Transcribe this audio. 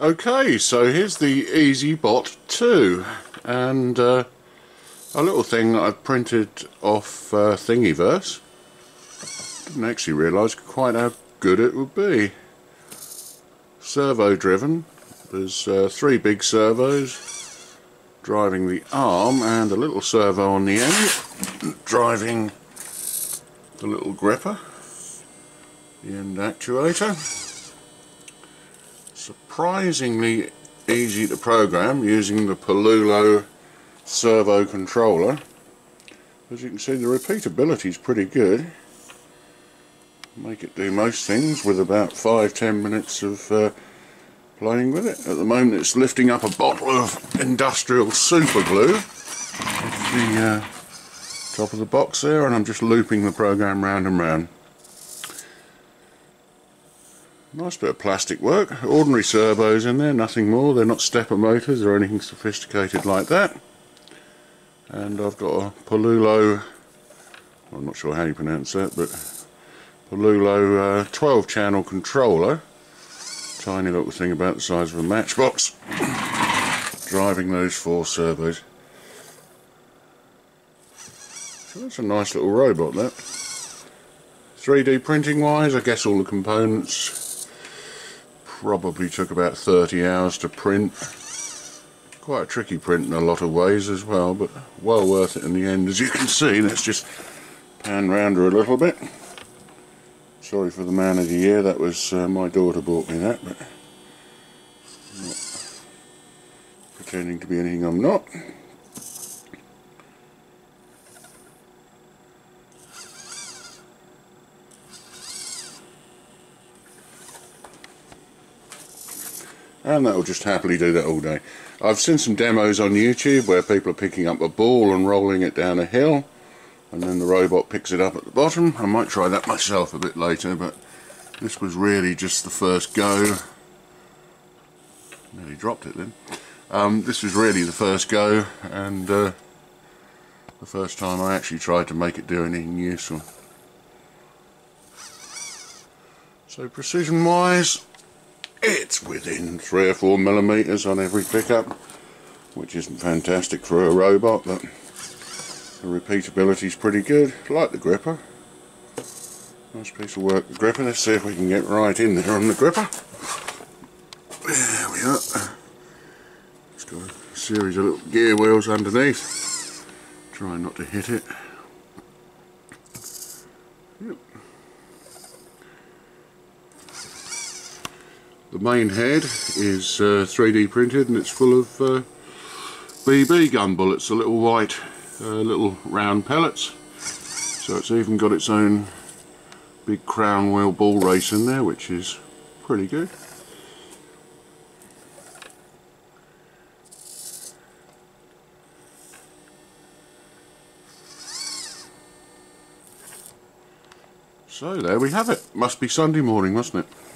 Okay, so here's the EEzyBot 2 and uh, a little thing I've printed off uh, Thingiverse. Didn't actually realise quite how good it would be. Servo driven, there's uh, three big servos driving the arm and a little servo on the end driving the little gripper, the end actuator surprisingly easy to program using the Pololu servo controller. As you can see the repeatability is pretty good. Make it do most things with about 5-10 minutes of uh, playing with it. At the moment it's lifting up a bottle of industrial super glue off the uh, top of the box there and I'm just looping the program round and round. Nice bit of plastic work, ordinary servos in there, nothing more, they're not stepper motors or anything sophisticated like that. And I've got a Pololu, I'm not sure how you pronounce that, but Pololu uh, 12 channel controller, tiny little thing about the size of a matchbox, driving those four servos. So that's a nice little robot that. 3D printing wise, I guess all the components probably took about 30 hours to print. Quite a tricky print in a lot of ways as well but well worth it in the end as you can see. Let's just pan round her a little bit. Sorry for the man of the year. That was uh, my daughter bought me that but not pretending to be anything I'm not and that will just happily do that all day. I've seen some demos on YouTube where people are picking up a ball and rolling it down a hill and then the robot picks it up at the bottom. I might try that myself a bit later but this was really just the first go. Nearly dropped it then. Um, this was really the first go and uh, the first time I actually tried to make it do anything useful. So precision wise it's within three or four millimeters on every pickup which isn't fantastic for a robot but the repeatability is pretty good. Like the gripper. Nice piece of work. The gripper let's see if we can get right in there on the gripper. There we are. It's got a series of little gear wheels underneath. Try not to hit it The main head is uh, 3D printed and it's full of uh, BB gun bullets, the little white uh, little round pellets. So it's even got its own big crown wheel ball race in there which is pretty good. So there we have it. Must be Sunday morning, mustn't it?